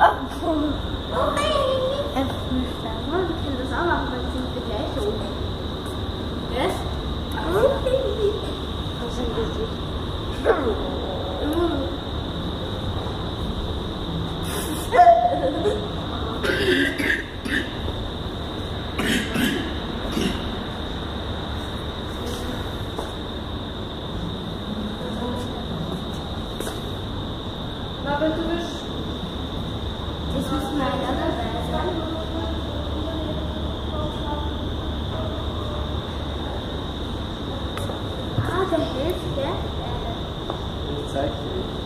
Ốc Aber du bist Das müssen wir einander. Ah, der hilft, gell? Ich zeig dir.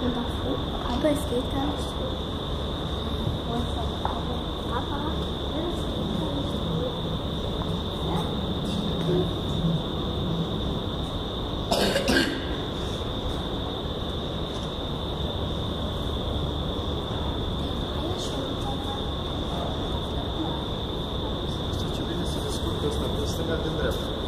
é. Aber es geht gar nicht. Aber es geht gar nicht so. Ja? Kto ci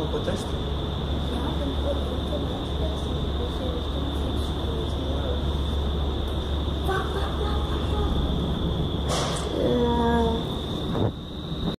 по тесту.